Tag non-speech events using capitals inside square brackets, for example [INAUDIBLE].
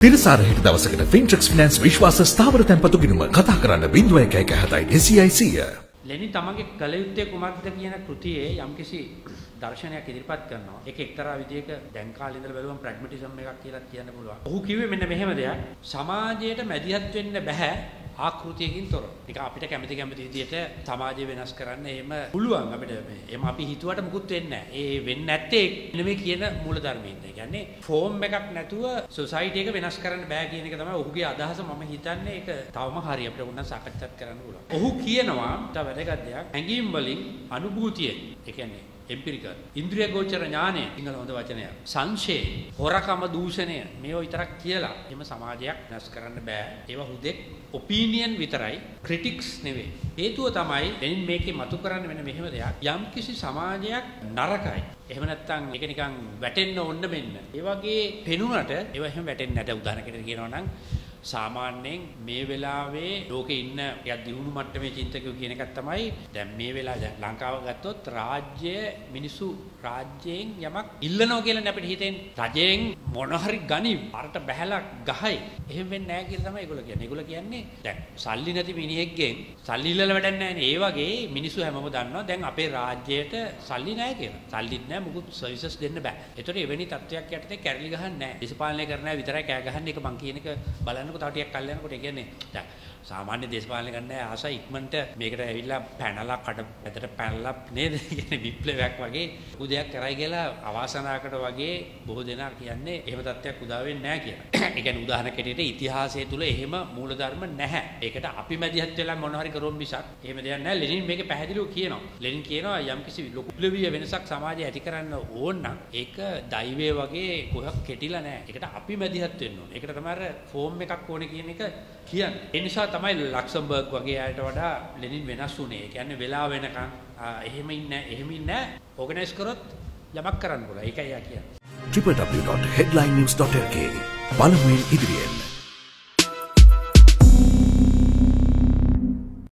පිරසාර හිට දවසකට ෆින්ට්‍රක්ස් ෆිනන්ස් විශ්වාස ස්ථාවර තැන්පතු ගිණුම කතා කරන්න බිඳුව එක එක හතයි දෙසියයි සීය. ලෙනි තමන්ගේ කළ යුත්තේ කුමක්ද කියන කෘතියේ යම්කිසි දර්ශනයක් ඉදිරිපත් කරනවා. ඒක එක්තරා විදියක දැන් කාලේ ඉඳලා බැලුවම ප්‍රැග්මැටිසම් එකක් කියලා කියන්න පුළුවන්. ඔහු කිව්වේ මෙන්න මෙහෙම දෙයක්. සමාජයට මැදිහත් වෙන්න බෑ ආකෘතියකින් තොර. ඒක අපිට කැමති කැමති විදියට සමාජය වෙනස් කරන්න එහෙම පුළුවන් අපිට මේ. එහෙම අපි හිතුවට මුකුත් වෙන්නේ නැහැ. ඒ වෙන්නේ නැත්තේ නෙමෙයි කියන මූලධර්මයෙන්. ඒ කියන්නේ ෆෝම් එකක් නැතුව සොසයිටි එක වෙනස් කරන්න බෑ කියන එක තමයි ඔහුගේ අදහස. මම හිතන්නේ ඒක තවම හරි අපිට උන්න සාකච්ඡාත් කරන්න පුළුවන්. ඔහු කියනවා තව වැදගත් දෙයක්. හැඟීම් වලින් අනුභූතියෙන්. ඒ කියන්නේ එම්පිරිකල්. ඉන්ද්‍රිය ගෝචර ඥානය සිංහල හොඳ වචනයක්. සංශේ හොරකම දූෂණය මේවා විතරක් කියලා එම සමාජයක් නැස් කරන්න බෑ. ඒවා හුදෙක් ඔපීනියන් විතරයි ක්‍රිටික්ස් නෙවෙයි. හේතුව තමයි දැන් මේකේ මතු කරන්න වෙන මෙහෙම දෙයක්. යම් කිසි සමාජයක් නරකයි. එහෙම නැත්නම් ඒක නිකන් වැටෙන්න ඕන්න මෙන්න. ඒ වගේ පෙනුනට ඒවා එහෙම වැටෙන්නේ නැට. උදාහරණයකට කියනවා නම් සාමාන්‍යයෙන් මේ වෙලාවේ ලෝකේ ඉන්න ටිකක් දියුණු මට්ටමේ චින්තකයෝ කියන එකක් තමයි දැන් මේ වෙලාව දැන් ලංකාව ගත්තොත් රාජ්‍ය මිනිසු රාජ්‍යයෙන් යමක් ඉල්ලනවා කියලා අපිට හිතෙන්නේ රජයෙන් මොන හරි ගනි අරට බහැලා ගහයි එහෙම වෙන්නේ නැහැ කියලා තමයි ඒගොල්ලෝ කියන්නේ. ඒගොල්ලෝ කියන්නේ දැන් සල්ලි නැති මිනිහෙක්ගෙන් සල්ලි ඉල්ලලා වැඩක් නැහැ නේ. ඒ වගේ මිනිස්සු හැමෝම දන්නවා දැන් අපේ රාජ්‍යයට සල්ලි නැහැ කියලා. සල්ලිත් නැහැ මුකුත් සර්විසස් දෙන්න බෑ. ඒතකොට එවැනි තත්ත්වයක් යටතේ කැරලි ගහන්නේ නැහැ. දේශපාලනය කරන අය විතරයි කෑ ගහන්නේ. ඒක මං කියන එක බලන්නකො තව ටිකක් කල් යනකොට ඒ කියන්නේ දැන් සාමාන්‍ය දේශපාලනය කරන්න ආසයි ඉක්මනට මේකට ඇවිල්ලා පැනලා කඩ පැතට පැනලා නේද [LAUGHS] කියන්නේ විප්ලවයක් වගේ උදයක් කරයි කියලා අවාසනාවකට වගේ බොහෝ දෙනා කියන්නේ එහෙම තත්ත්වයක් උදා වෙන්නේ නැහැ කියලා. [CLEARS THROAT] ඒ කියන්නේ උදාහරණයක් ඇටියට ඉතිහාසය තුල එහෙම මූලධර්ම නැහැ. ඒකට අපි මැදිහත් වෙලා මොන හරි කරොම් මිසක් එහෙම දෙයක් නැහැ. ලෙනින් මේක පැහැදිලිව කියනවා. ලෙනින් කියනවා යම්කිසි ලොකු විප්ලවීය වෙනසක් සමාජයේ ඇති කරන්න ඕන නම් ඒක දෛවයේ වගේ කොහක් කෙටිලා නැහැ. ඒකට අපි මැදිහත් වෙන්න ඕනේ. ඒකට තමයි ෆෝම් එකක් ඕනේ කියන එක කියන්නේ. ඒ නිසා තමයි ලක්සම්බර්ග් වගේ අයට වඩා ලෙනින් වෙනස් වුනේ. ඒ කියන්නේ වෙලා වෙනකන් එහෙම ඉන්නේ එහෙම ඉන්නේ ඕගනයිස් කරොත් යමක් කරන්න පුළුවන්. ඒකයි යා කියන්නේ. www.headlinenews.lk පළමුවෙන් ඉදිරියෙන්